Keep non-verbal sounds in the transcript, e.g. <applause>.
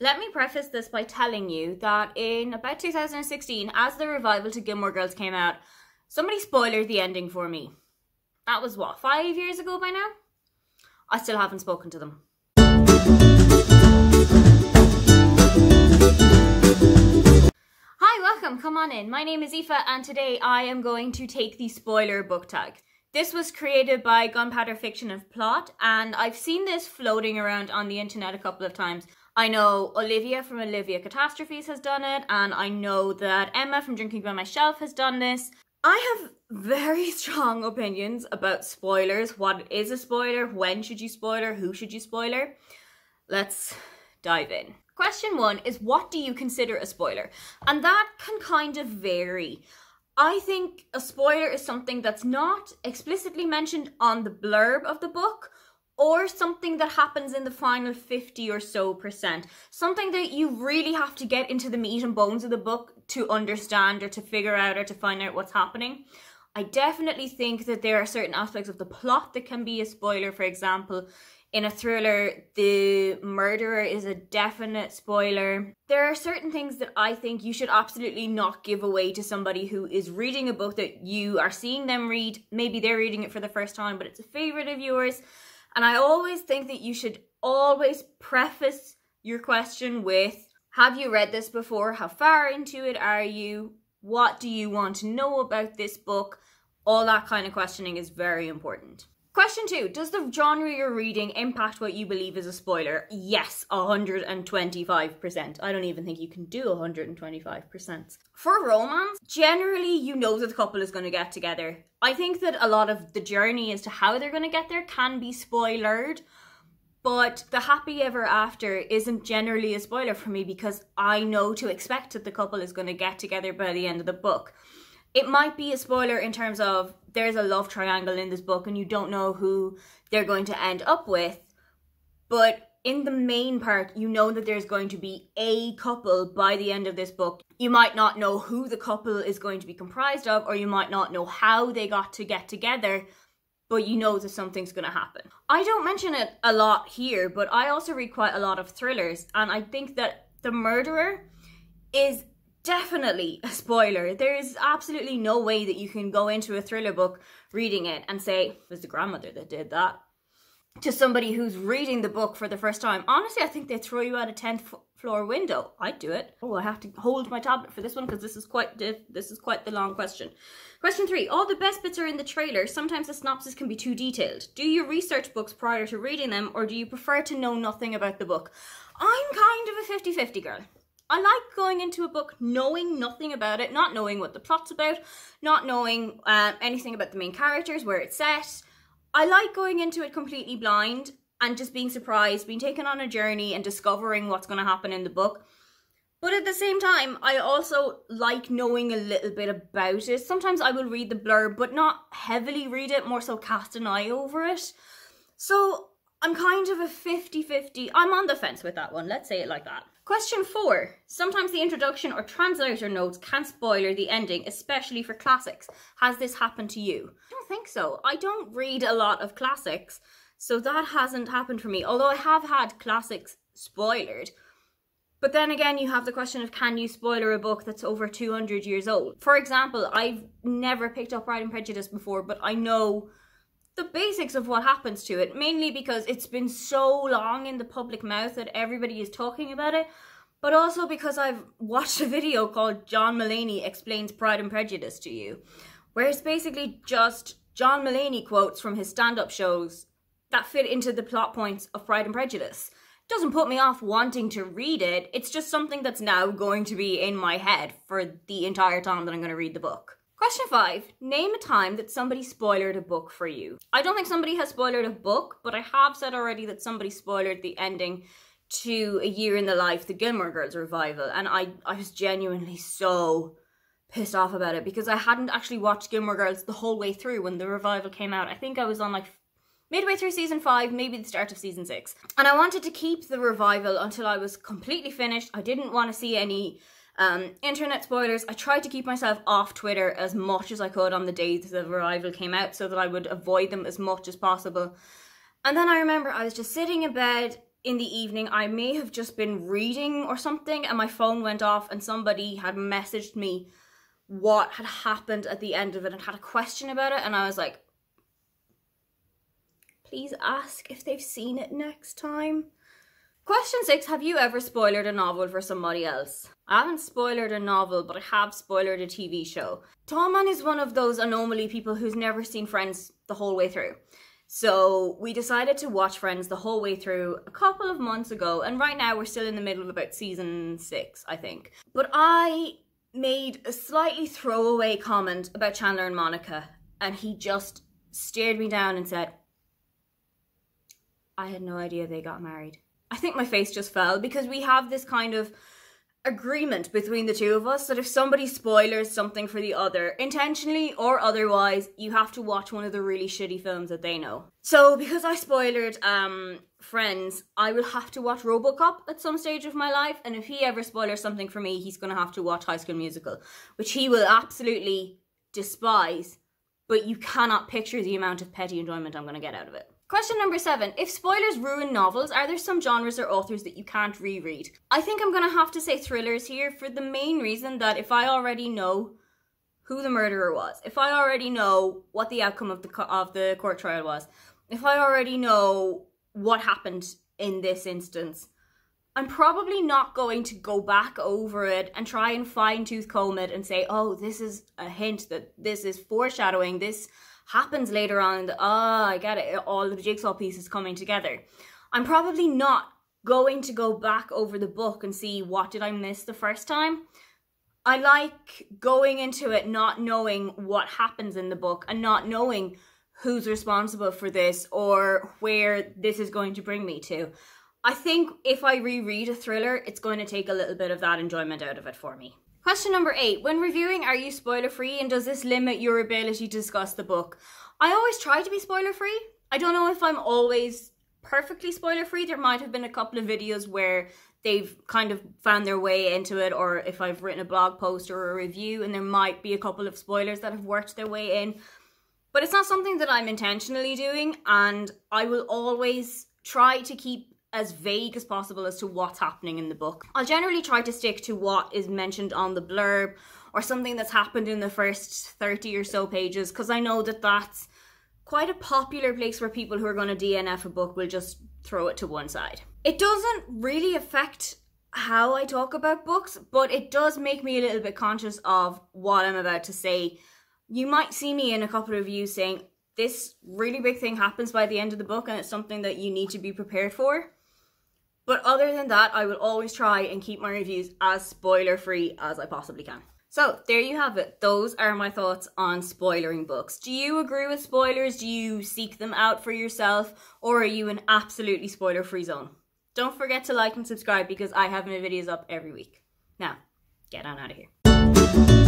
Let me preface this by telling you that in about 2016, as the revival to Gilmore Girls came out, somebody spoiled the ending for me. That was what, five years ago by now? I still haven't spoken to them. Hi, welcome, come on in. My name is Aoife and today I am going to take the spoiler book tag. This was created by Gunpowder Fiction and Plot and I've seen this floating around on the internet a couple of times. I know Olivia from Olivia Catastrophes has done it, and I know that Emma from Drinking by My Shelf has done this. I have very <laughs> strong opinions about spoilers. What is a spoiler? When should you spoiler? Who should you spoiler? Let's dive in. Question one is what do you consider a spoiler? And that can kind of vary. I think a spoiler is something that's not explicitly mentioned on the blurb of the book, or something that happens in the final 50 or so percent. Something that you really have to get into the meat and bones of the book to understand or to figure out or to find out what's happening. I definitely think that there are certain aspects of the plot that can be a spoiler. For example, in a thriller, the murderer is a definite spoiler. There are certain things that I think you should absolutely not give away to somebody who is reading a book that you are seeing them read. Maybe they're reading it for the first time, but it's a favorite of yours and I always think that you should always preface your question with Have you read this before? How far into it are you? What do you want to know about this book? All that kind of questioning is very important. Question two Does the genre you're reading impact what you believe is a spoiler? Yes, 125%. I don't even think you can do 125%. For romance, generally you know that the couple is going to get together. I think that a lot of the journey as to how they're going to get there can be spoilered. But the happy ever after isn't generally a spoiler for me because I know to expect that the couple is going to get together by the end of the book. It might be a spoiler in terms of there's a love triangle in this book and you don't know who they're going to end up with. But in the main part, you know that there's going to be a couple by the end of this book. You might not know who the couple is going to be comprised of, or you might not know how they got to get together, but you know that something's going to happen. I don't mention it a lot here, but I also read quite a lot of thrillers, and I think that The Murderer is definitely a spoiler. There is absolutely no way that you can go into a thriller book reading it and say, it was the grandmother that did that. To somebody who's reading the book for the first time, honestly, I think they throw you out a 10th floor window. I'd do it. Oh, I have to hold my tablet for this one because this is quite this is quite the long question. Question three: All the best bits are in the trailer. Sometimes the synopsis can be too detailed. Do you research books prior to reading them, or do you prefer to know nothing about the book? I'm kind of a 50-50 girl. I like going into a book knowing nothing about it, not knowing what the plot's about, not knowing uh, anything about the main characters, where it's set. I like going into it completely blind and just being surprised, being taken on a journey and discovering what's going to happen in the book. But at the same time, I also like knowing a little bit about it. Sometimes I will read the blurb, but not heavily read it, more so cast an eye over it. So I'm kind of a 50-50. I'm on the fence with that one, let's say it like that. Question four. Sometimes the introduction or translator notes can spoiler the ending, especially for classics. Has this happened to you? I don't think so. I don't read a lot of classics, so that hasn't happened for me. Although I have had classics spoiled. But then again, you have the question of can you spoiler a book that's over 200 years old? For example, I've never picked up Pride and Prejudice before, but I know the basics of what happens to it, mainly because it's been so long in the public mouth that everybody is talking about it, but also because I've watched a video called John Mulaney Explains Pride and Prejudice to You, where it's basically just John Mulaney quotes from his stand-up shows that fit into the plot points of Pride and Prejudice. It doesn't put me off wanting to read it, it's just something that's now going to be in my head for the entire time that I'm going to read the book. Question five, name a time that somebody spoiled a book for you. I don't think somebody has spoiled a book, but I have said already that somebody spoiled the ending to A Year in the Life, the Gilmore Girls revival, and I, I was genuinely so pissed off about it because I hadn't actually watched Gilmore Girls the whole way through when the revival came out. I think I was on like midway through season five, maybe the start of season six. And I wanted to keep the revival until I was completely finished. I didn't want to see any um, internet spoilers, I tried to keep myself off Twitter as much as I could on the days the Arrival came out so that I would avoid them as much as possible. And then I remember I was just sitting in bed in the evening. I may have just been reading or something and my phone went off and somebody had messaged me what had happened at the end of it and had a question about it and I was like please ask if they've seen it next time. Question six, have you ever spoiled a novel for somebody else? I haven't spoiled a novel, but I have spoiled a TV show. Tallman is one of those anomaly people who's never seen Friends the whole way through. So we decided to watch Friends the whole way through a couple of months ago, and right now we're still in the middle of about season six, I think. But I made a slightly throwaway comment about Chandler and Monica, and he just stared me down and said, I had no idea they got married. I think my face just fell because we have this kind of agreement between the two of us that if somebody spoilers something for the other, intentionally or otherwise, you have to watch one of the really shitty films that they know. So because I spoiled um Friends, I will have to watch Robocop at some stage of my life, and if he ever spoilers something for me, he's gonna have to watch High School Musical, which he will absolutely despise, but you cannot picture the amount of petty enjoyment I'm gonna get out of it. Question number seven. If spoilers ruin novels, are there some genres or authors that you can't reread? I think I'm gonna have to say thrillers here for the main reason that if I already know who the murderer was, if I already know what the outcome of the of the court trial was, if I already know what happened in this instance, I'm probably not going to go back over it and try and fine tooth comb it and say, oh, this is a hint that this is foreshadowing, this happens later on. Ah, oh, I get it. All the jigsaw pieces coming together. I'm probably not going to go back over the book and see what did I miss the first time. I like going into it not knowing what happens in the book and not knowing who's responsible for this or where this is going to bring me to. I think if I reread a thriller, it's going to take a little bit of that enjoyment out of it for me. Question number eight. When reviewing, are you spoiler free and does this limit your ability to discuss the book? I always try to be spoiler free. I don't know if I'm always perfectly spoiler free. There might have been a couple of videos where they've kind of found their way into it or if I've written a blog post or a review and there might be a couple of spoilers that have worked their way in. But it's not something that I'm intentionally doing and I will always try to keep as vague as possible as to what's happening in the book. I'll generally try to stick to what is mentioned on the blurb or something that's happened in the first 30 or so pages because I know that that's quite a popular place where people who are going to DNF a book will just throw it to one side. It doesn't really affect how I talk about books, but it does make me a little bit conscious of what I'm about to say. You might see me in a couple of reviews saying, this really big thing happens by the end of the book and it's something that you need to be prepared for. But other than that, I will always try and keep my reviews as spoiler free as I possibly can. So there you have it. Those are my thoughts on spoiling books. Do you agree with spoilers? Do you seek them out for yourself? Or are you an absolutely spoiler free zone? Don't forget to like and subscribe because I have my videos up every week. Now, get on out of here.